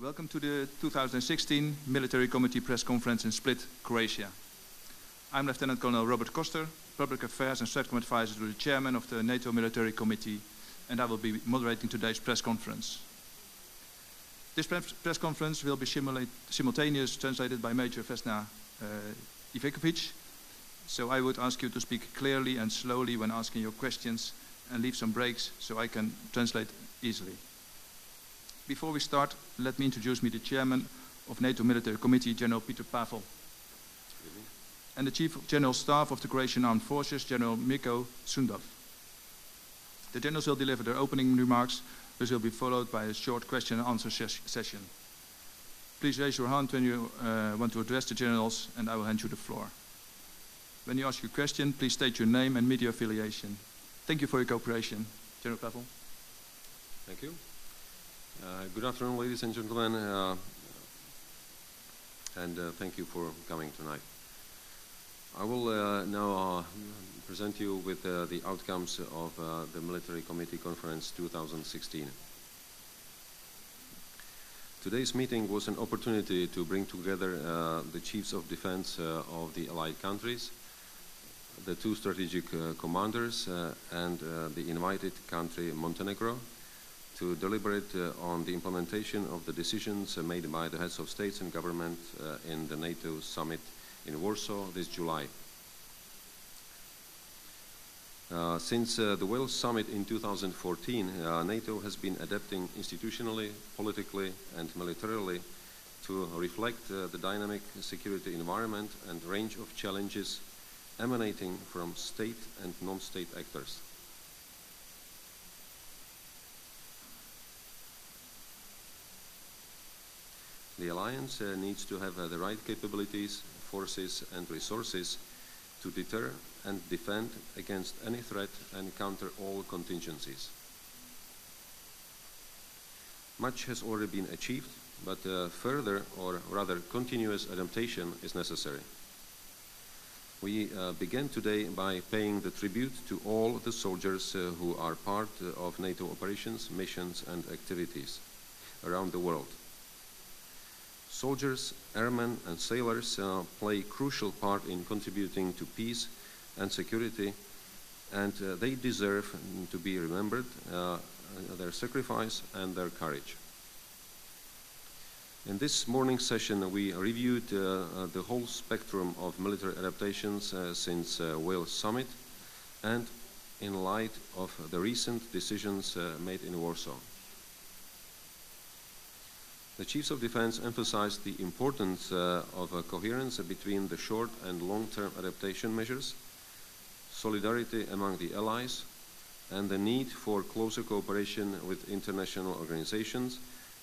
Welcome to the 2016 Military Committee Press Conference in Split, Croatia. I'm Lieutenant Colonel Robert Koster, Public Affairs and Stratcom Advisor to the Chairman of the NATO Military Committee, and I will be moderating today's press conference. This press conference will be simultaneously translated by Major Vesna uh, Ivikovic, so I would ask you to speak clearly and slowly when asking your questions and leave some breaks so I can translate easily. Before we start, let me introduce me the chairman of NATO Military Committee, General Peter Pavel. And the Chief of General Staff of the Croatian Armed Forces, General Mirko Sundov. The generals will deliver their opening remarks, which will be followed by a short question and answer ses session. Please raise your hand when you uh, want to address the generals, and I will hand you the floor. When you ask your question, please state your name and media affiliation. Thank you for your cooperation. General Pavel. Thank you. Uh, good afternoon, ladies and gentlemen, uh, and uh, thank you for coming tonight. I will uh, now uh, present you with uh, the outcomes of the Military Committee Conference 2016. Today's meeting was an opportunity to bring together the chiefs of defense of the allied countries, the two strategic commanders, and the invited country Montenegro, to deliberate uh, on the implementation of the decisions uh, made by the heads of states and government uh, in the NATO summit in Warsaw this July. Uh, since uh, the Wales summit in 2014, uh, NATO has been adapting institutionally, politically, and militarily to reflect the dynamic security environment and range of challenges emanating from state and non-state actors. The alliance uh, needs to have uh, the right capabilities, forces and resources to deter and defend against any threat and counter all contingencies. Much has already been achieved, but uh, further or rather continuous adaptation is necessary. We uh, begin today by paying the tribute to all the soldiers uh, who are part of NATO operations, missions and activities around the world. Soldiers, airmen and sailors uh, play a crucial part in contributing to peace and security and uh, they deserve to be remembered, uh, their sacrifice and their courage. In this morning's session, we reviewed uh, uh, the whole spectrum of military adaptations uh, since Wales Summit and in light of the recent decisions made in Warsaw. The Chiefs of Defense emphasized the importance uh, of a coherence between the short and long-term adaptation measures, solidarity among the allies, and the need for closer cooperation with international organizations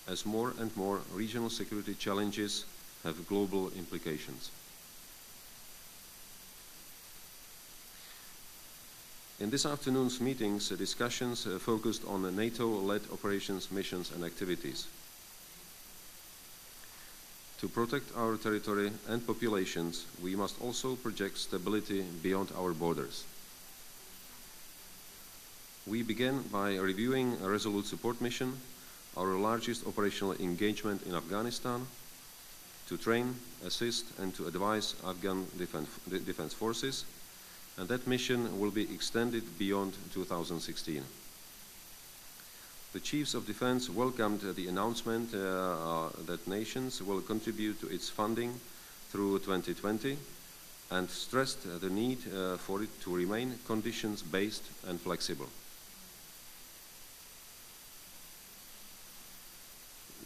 as more and more regional security challenges have global implications. In this afternoon's meetings, uh, discussions uh, focused on NATO-led operations, missions and activities. To protect our territory and populations, we must also project stability beyond our borders. We begin by reviewing a Resolute Support Mission, our largest operational engagement in Afghanistan, to train, assist and to advise Afghan defense, defense forces, and that mission will be extended beyond 2016. The Chiefs of Defense welcomed the announcement uh, that nations will contribute to its funding through 2020 and stressed the need uh, for it to remain conditions-based and flexible.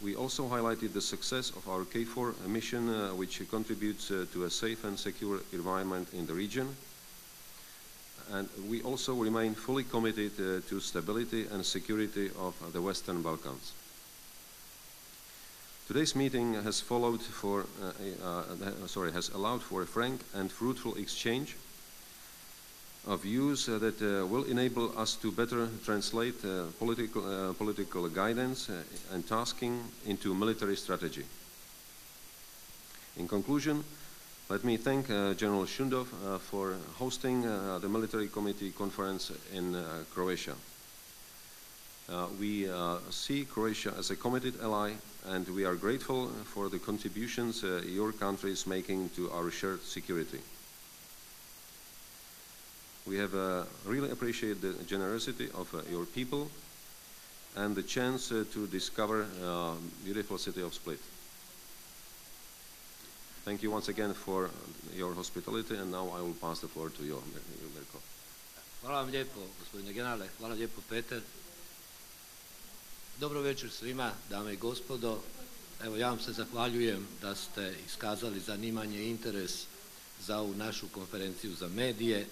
We also highlighted the success of our KFOR mission, uh, which contributes uh, to a safe and secure environment in the region and we also remain fully committed uh, to stability and security of the Western Balkans. Today's meeting has followed for, uh, uh, sorry, has allowed for a frank and fruitful exchange of views uh, that uh, will enable us to better translate uh, political, political guidance and tasking into military strategy. In conclusion, let me thank uh, General Šundov uh, for hosting uh, the Military Committee Conference in uh, Croatia. Uh, we uh, see Croatia as a committed ally and we are grateful for the contributions your country is making to our shared security. We have really appreciated the generosity of your people and the chance to discover beautiful city of Split. Thank you once again for your hospitality and now I will pass the floor to you, Mirko. Hvala vam lijepo, gospodine generale. Hvala lijepo, Peter. Dobro večer svima, dame i gospodo. Evo, ja vam se zahvaljujem da ste iskazali zanimanje i interes za ovu našu konferenciju za medije.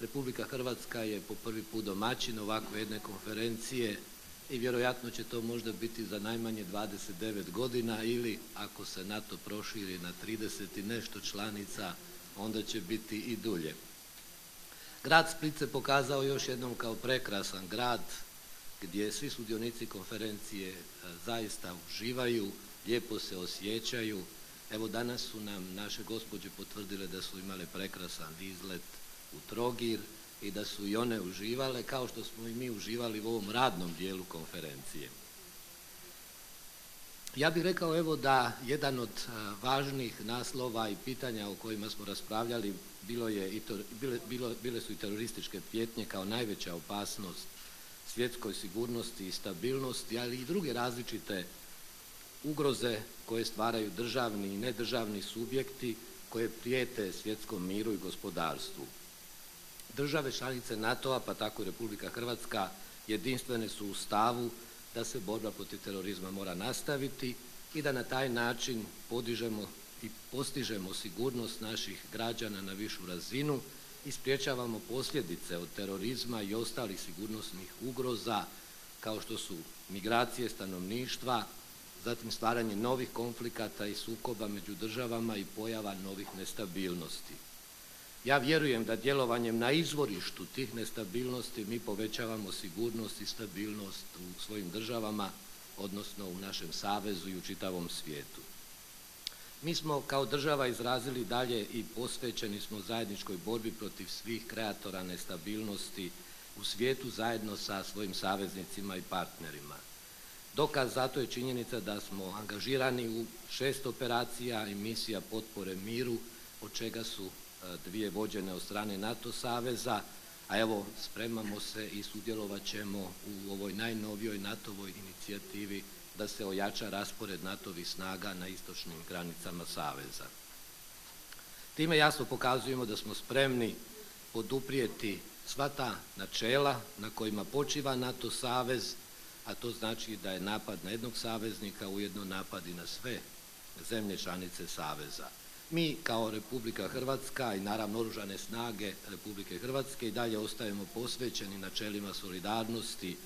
Republika Hrvatska je po prvi put domaćin ovakve jedne konferencije i vjerojatno će to možda biti za najmanje 29 godina ili ako se NATO proširi na 30 i nešto članica, onda će biti i dulje. Grad Split se pokazao još jednom kao prekrasan grad gdje svi sudionici konferencije e, zaista uživaju, lijepo se osjećaju. Evo danas su nam naše gospođe potvrdile da su imale prekrasan izlet u Trogir i da su i one uživale kao što smo i mi uživali u ovom radnom dijelu konferencije. Ja bih rekao evo da jedan od važnih naslova i pitanja o kojima smo raspravljali bilo je i to, bile, bilo, bile su i terorističke prijetnje kao najveća opasnost svjetskoj sigurnosti i stabilnosti, ali i druge različite ugroze koje stvaraju državni i nedržavni subjekti koje prijete svjetskom miru i gospodarstvu. Države članice NATO-a, pa tako i Republika Hrvatska, jedinstvene su u stavu da se borba protiv terorizma mora nastaviti i da na taj način podižemo i postižemo sigurnost naših građana na višu razinu i spriječavamo posljedice od terorizma i ostalih sigurnosnih ugroza kao što su migracije stanovništva, zatim stvaranje novih konflikata i sukoba među državama i pojava novih nestabilnosti. Ja vjerujem da djelovanjem na izvorištu tih nestabilnosti mi povećavamo sigurnost i stabilnost u svojim državama, odnosno u našem savezu i u čitavom svijetu. Mi smo kao država izrazili dalje i posvećeni smo zajedničkoj borbi protiv svih kreatora nestabilnosti u svijetu zajedno sa svojim saveznicima i partnerima. Dokaz zato je činjenica da smo angažirani u šest operacija i misija potpore miru, od čega su dvije vođene od strane NATO saveza, a evo spremamo se i sudjelovat ćemo u ovoj najnovijoj NATO-voj inicijativi da se ojača raspored NATO-vih snaga na istočnim granicama Saveza. Time jasno pokazujemo da smo spremni poduprijeti sva ta načela na kojima počiva NATO savez, a to znači da je napad na jednog saveznika ujedno napad i na sve zemlje članice saveza. Mi kao Republika Hrvatska i naravno oružane snage Republike Hrvatske i dalje ostajemo posvećeni načelima solidarnosti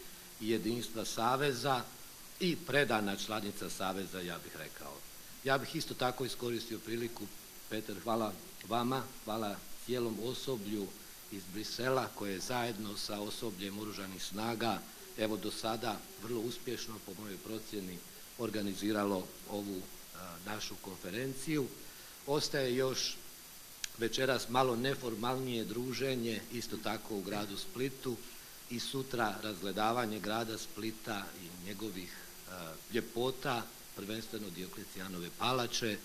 i jedinstva saveza, i predana članica Saveza, ja bih rekao. Ja bih isto tako iskoristio priliku, Peter, hvala vama, hvala cijelom osoblju iz Brisela koje je zajedno sa osobljem oružanih snaga evo do sada vrlo uspješno po mojoj procjeni organiziralo ovu našu konferenciju. Ostaje još večeras malo neformalnije druženje isto tako u gradu Splitu i sutra razgledavanje grada Splita i njegovih ljepota, prvenstveno Dioklecijanove palače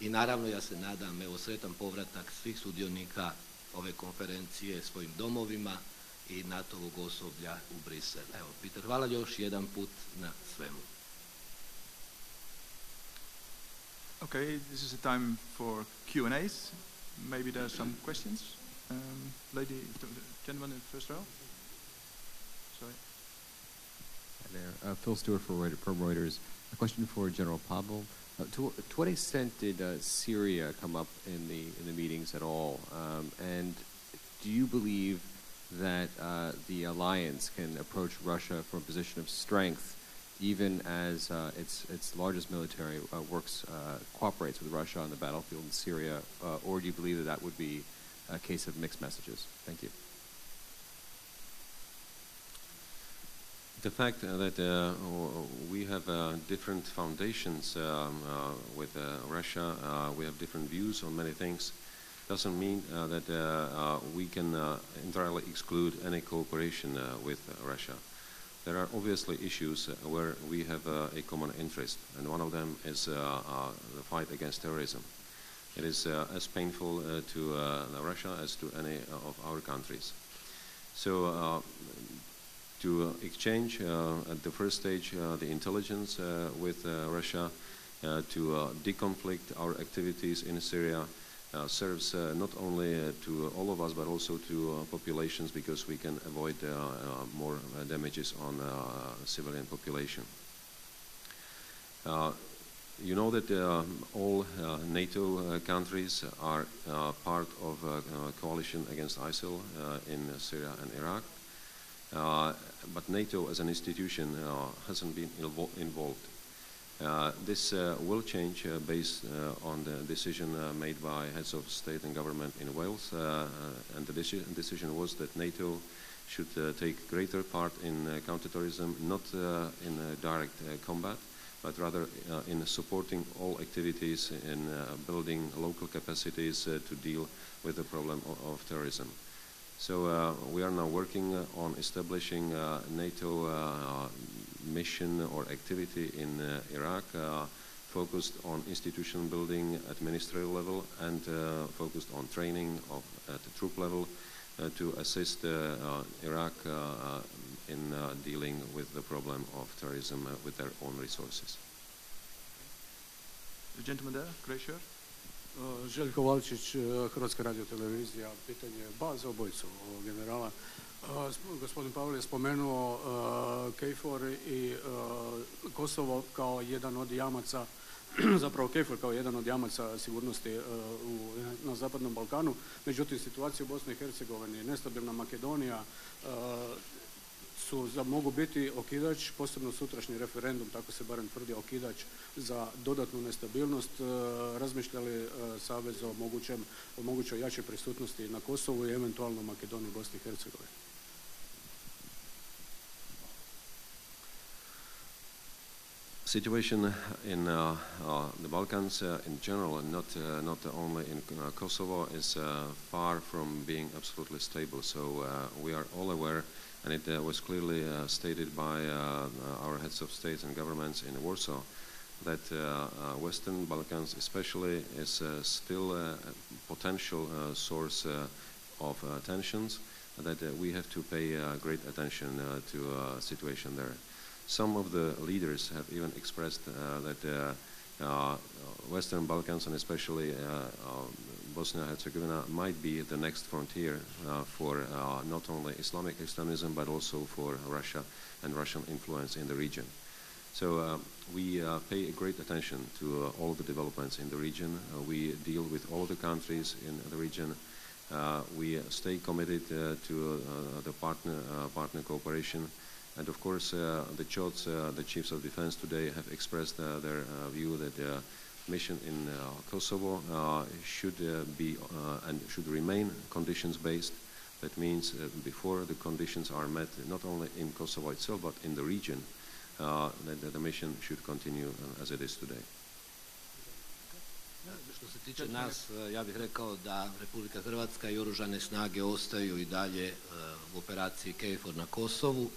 i naravno ja se nadam evo sretan povratak svih sudionika ove konferencije svojim domovima i NATO-vog osoblja u Brisel. Evo, Peter, hvala još jedan put na svemu. Okay, this is a time for Q&As. Maybe there are some questions. Um, lady, gentleman in the first row. Sorry. Hi there. Uh, Phil Stewart for Reuters, from Reuters. A question for General Pavel. Uh, to, to, what extent did uh, Syria come up in the in the meetings at all? Um, and do you believe that uh, the alliance can approach Russia from a position of strength, even as uh, its its largest military uh, works cooperates with Russia on the battlefield in Syria, or do you believe that that would be a case of mixed messages? Thank you. the fact that uh, we have uh, different foundations um, uh, with Russia, we have different views on many things, doesn't mean that we can entirely exclude any cooperation with Russia. There are obviously issues uh, where we have uh, a common interest, and one of them is uh, uh the fight against terrorism. It is uh, as painful uh, to Russia as to any of our countries. So, to exchange at the first stage the intelligence with Russia, to deconflict our activities in Syria, serves uh, not only uh, to all of us but also to uh, populations because we can avoid uh, uh, more uh, damages on uh, civilian population. Uh, you know that uh, all uh, NATO uh, countries are uh, part of a uh, coalition against ISIL uh, in Syria and Iraq. Uh, but NATO as an institution uh, hasn't been invo- involved. Uh, this uh, will change uh, based uh, on the decision uh, made by heads of state and government in Wales, uh, and the deci- decision was that NATO should take greater part in counterterrorism, not in direct combat, but rather uh, in supporting all activities in uh, building local capacities uh, to deal with the problem of, of terrorism. So we are now working on establishing NATO mission or activity in uh, Iraq, uh, focused on institution building at ministerial level and uh, focused on training of, at the troop level uh, to assist uh, uh, Iraq in uh, dealing with the problem of terrorism uh, with their own resources. The gentleman there, grey shirt. Uh, Željko Valčić, uh, Hrvatska radiotelevizija, pitanje ba za obojicu ovog generala. Sp- Gospodin Pavle je spomenuo uh, KFOR i uh, Kosovo kao jedan od jamaca, zapravo KFOR kao jedan od jamaca sigurnosti u, na Zapadnom Balkanu. Međutim, situacija u Bosni i Hercegovini, nestabilna Makedonija, su mogu biti okidač, posebno sutrašnji referendum, tako se barem tvrdi, okidač za dodatnu nestabilnost. E, razmišljali e, Savez o mogućoj jačoj prisutnosti na Kosovu i eventualno Makedoniji i Bosni i Hercegovini? Situation in uh, uh, the Balkans uh, in general, and not uh, not only in uh, Kosovo, is uh, far from being absolutely stable. So we are all aware, and it was clearly stated by our heads of states and governments in Warsaw, that Western Balkans, especially, is still a potential source of tensions. That we have to pay great attention to uh, situation there. Some of the leaders have even expressed uh, that uh, uh, Western Balkans and especially uh, Bosnia and Herzegovina might be the next frontier for not only Islamic extremism but also for Russia and Russian influence in the region. So uh, we uh, pay great attention to uh, all the developments in the region. We deal with all the countries in the region. We stay committed to the partner partner cooperation. And of course, uh, the CHODs, uh, the chiefs of defense today, have expressed uh, their uh, view that the mission in uh, Kosovo uh, should uh, be uh, and should remain conditions-based. That means uh, before the conditions are met, not only in Kosovo itself, but in the region, uh, that, that the mission should continue uh, as it is today. Što se tiče nas, ja bih rekao da Republika Hrvatska i oružane snage ostaju i dalje u operaciji KFOR na Kosovu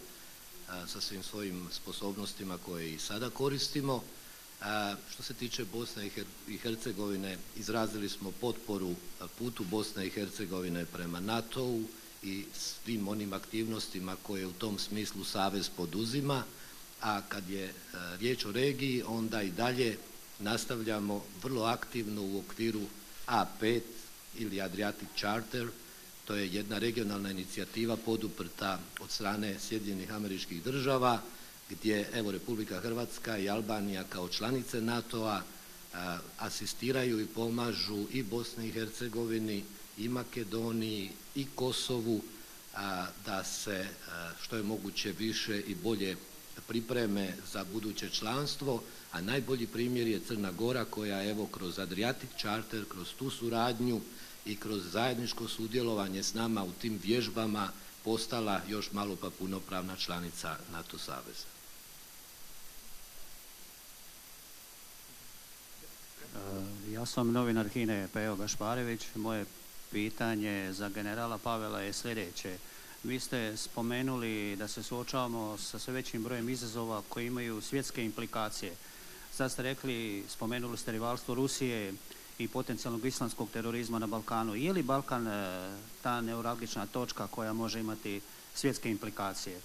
sa svim svojim sposobnostima koje i sada koristimo. Što se tiče Bosne i Her- i Hercegovine, izrazili smo potporu putu Bosne i Hercegovine prema NATO-u i svim onim aktivnostima koje u tom smislu Savez poduzima, a kad je riječ o regiji, onda i dalje nastavljamo vrlo aktivno u okviru A5 ili Adriatic Charter, to je jedna regionalna inicijativa poduprta od strane Sjedinjenih američkih država, gdje evo Republika Hrvatska i Albanija kao članice NATO-a asistiraju i pomažu i Bosni i Hercegovini i Makedoniji i Kosovu da se što je moguće više i bolje pripreme za buduće članstvo, a najbolji primjer je Crna Gora koja evo kroz Adriatic Charter, kroz tu suradnju i kroz zajedničko sudjelovanje s nama u tim vježbama postala još malo pa punopravna članica NATO saveza. E, Ja sam novinar Hine Peo Gašparević. Moje pitanje za generala Pavela je sljedeće. Vi ste spomenuli da se suočavamo sa sve većim brojem izazova koji imaju svjetske implikacije. Sad ste rekli, spomenuli ste rivalstvo Rusije i potencijalnog islamskog terorizma na Balkanu. Je li Balkan e, ta neuralgična točka koja može imati svjetske implikacije?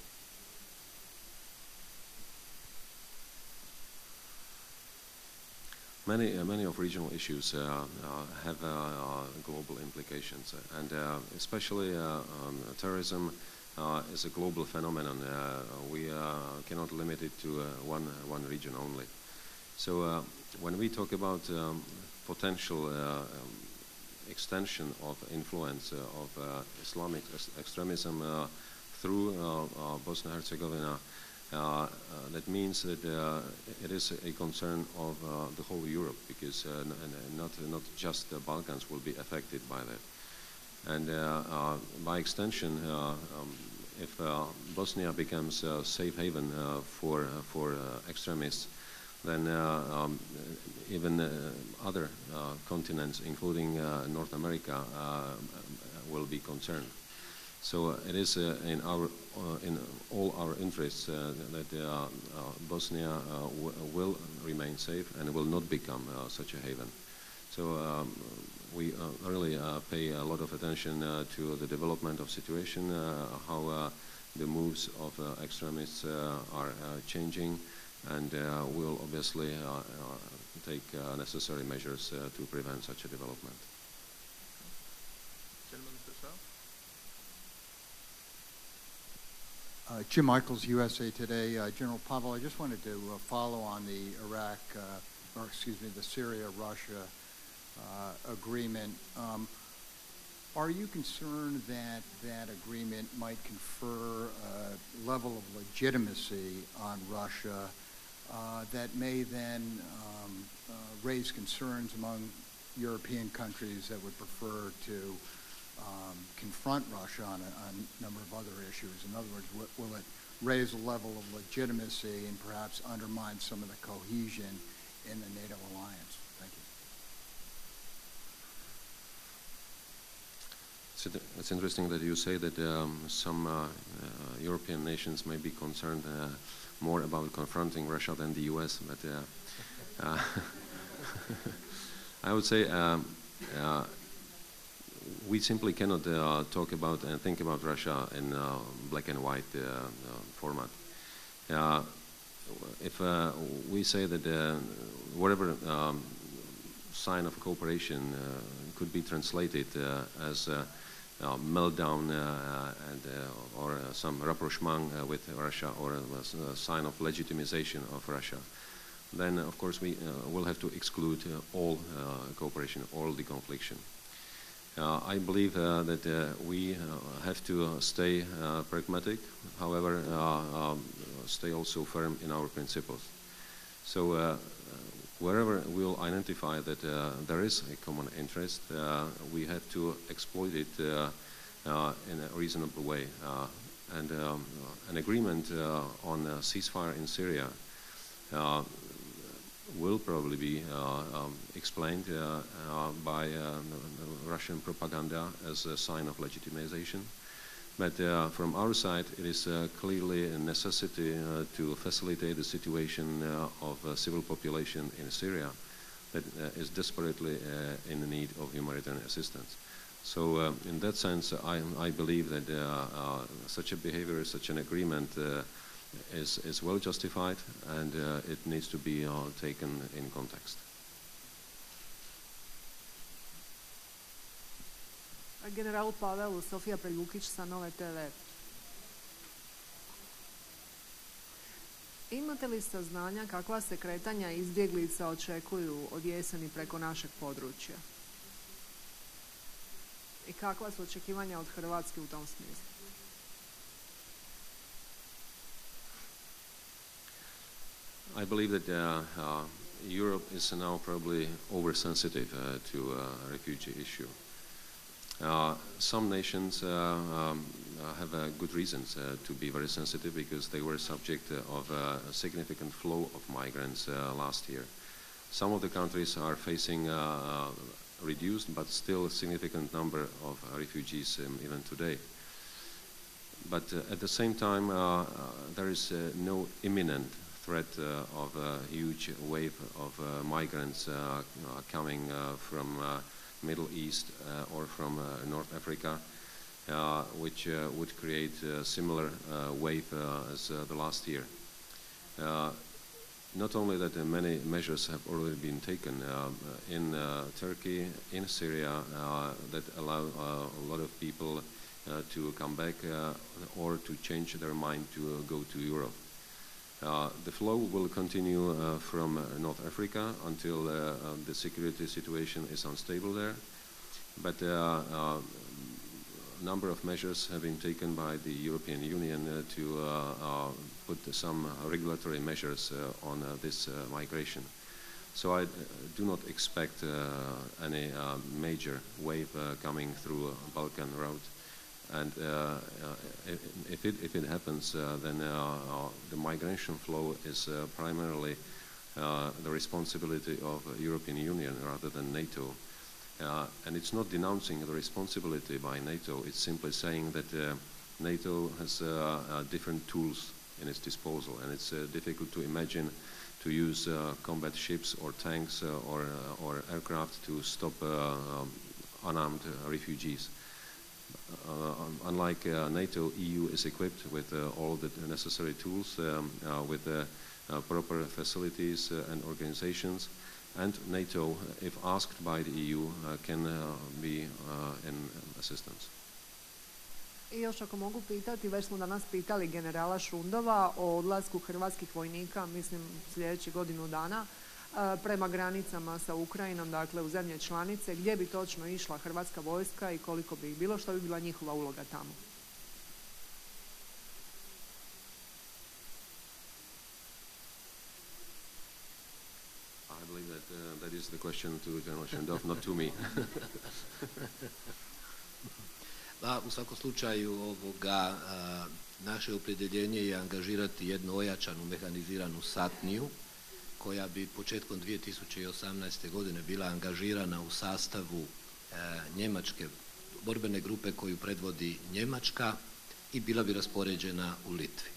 Many, uh, many of regional issues uh, uh, have uh, uh, global implications, uh, and especially um, terrorism is a global phenomenon. we cannot limit it to one one region only. So when we talk about um, potential uh, um, extension of influence uh, of uh, Islamic extremism through Bosnia-Herzegovina, uh, uh, that means that uh, it is a concern of the whole Europe because not, not just the Balkans will be affected by that. And by extension, um, if Bosnia becomes a safe haven for, for extremists, then uh, um, even uh, other uh, continents, including North America, will be concerned. So uh, it is uh, in our uh, in all our interests that Bosnia will remain safe and will not become such a haven. So um, we really pay a lot of attention to the development of situation, how the moves of extremists are changing, and we'll obviously take necessary measures to prevent such a development. Uh, Jim Michaels, USA Today. Uh, General Pavel, I just wanted to uh, follow on the Iraq, uh, or excuse me, the Syria-Russia uh, agreement. Um, are you concerned that that agreement might confer a level of legitimacy on Russia uh, that may then um, raise concerns among European countries that would prefer to um, confront Russia on a, on a, number of other issues? In other words, will, it raise a level of legitimacy and perhaps undermine some of the cohesion in the NATO alliance? Thank you. It's interesting that you say that um, some uh, uh, European nations may be concerned uh, more about confronting Russia than the U.S., but uh, uh, I would say um, uh, we simply cannot uh, talk about and think about Russia in black and white format. If we say that whatever um, sign of cooperation could be translated as Uh, meltdown uh, uh, and, or some rapprochement with Russia or a sign of legitimization of Russia, then of course we will have to exclude all cooperation, all deconfliction. Uh, I believe uh, that uh, we have to stay pragmatic, however, um, stay also firm in our principles. So wherever we'll identify that there is a common interest, we have to exploit it in a reasonable way. and um, an agreement on a ceasefire in Syria will probably be uh, um, explained uh, uh, by Russian propaganda as a sign of legitimization. But uh, from our side, it is uh, clearly a necessity uh, to facilitate the situation of the civil population in Syria that is desperately in need of humanitarian assistance. So in that sense, I, I believe that such a behavior, such an agreement is, is well justified and uh, it needs to be uh, taken in context. General Pavel, Sofia Prelukić sa Nove TV. Imate li saznanja kakva se kretanja izbjeglica očekuju od jeseni preko našeg područja? I kakva su očekivanja od Hrvatske u tom smislu? I believe that uh, uh, Europe is now probably oversensitive uh, to uh, refugee issue. Uh, some nations uh, um, have good reasons to be very sensitive because they were subject of a significant flow of migrants last year. Some of the countries are facing a reduced but still significant number of refugees um, even today. But uh, at the same time, uh, uh, there is uh, no imminent threat uh, of a huge wave of uh, migrants uh, uh, coming uh, from uh, Middle East uh, or from uh, North Africa, uh, which uh, would create a similar uh, wave as the last year. Not only that many measures have already been taken in Turkey, in Syria, that allow a lot of people to come back or to change their mind to go to Europe. Uh, the flow will continue uh, from uh, North Africa until uh, um, the security situation is unstable there. But uh, uh, a number of measures have been taken by the European Union uh, to put some regulatory measures on this migration. So I do not expect any major wave coming through Balkan route. And uh, uh, if- it, if it happens, uh, then the migration flow is primarily the responsibility of the European Union rather than NATO. And it's not denouncing the responsibility by NATO, it's simply saying that NATO has different tools in its disposal, and it's difficult to imagine to use uh, combat ships or tanks uh, or, uh, or aircraft to stop um, unarmed refugees. Uh, un- unlike uh, NATO, EU is equipped with uh, all the necessary tools, um, with uh, proper facilities and organizations. And NATO, if asked by the EU, can be in assistance. I još ako mogu pitati, već smo danas pitali generala Šundova o odlasku hrvatskih vojnika, mislim sljedećih godinu dana, prema granicama sa Ukrajinom, dakle u zemlje članice, gdje bi točno išla hrvatska vojska i koliko bi ih bilo, što bi bila njihova uloga tamo. I believe that uh, that is the question to General Shendov, not to me. Pa u svakom slučaju ovoga, a, naše opredjeljenje je angažirati jednu ojačanu mehaniziranu satniju koja bi početkom 2018. godine bila angažirana u sastavu e, njemačke borbene grupe koju predvodi Njemačka i bila bi raspoređena u Litvi.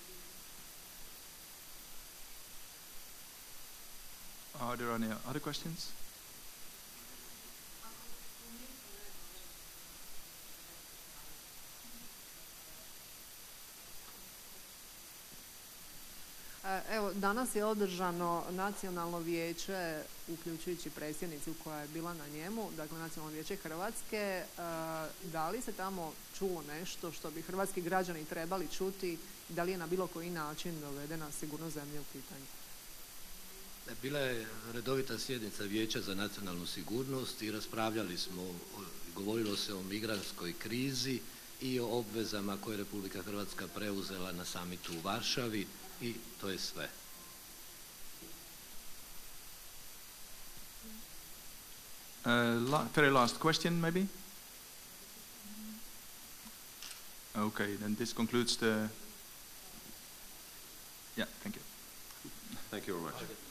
Are there any other questions? E, Evo, danas je održano nacionalno vijeće, uključujući predsjednicu koja je bila na njemu, dakle nacionalno vijeće Hrvatske. E, Da li se tamo čulo nešto što bi hrvatski građani trebali čuti da li je na bilo koji način dovedena sigurnost zemlje u pitanje? Bila je redovita sjednica Vijeća za nacionalnu sigurnost i raspravljali smo, govorilo se o migrantskoj krizi i o obvezama koje je Republika Hrvatska preuzela na samitu u Varšavi i to je sve. Uh, la- very last question, maybe? Okay, then this concludes the. Yeah, thank you. Thank you very much.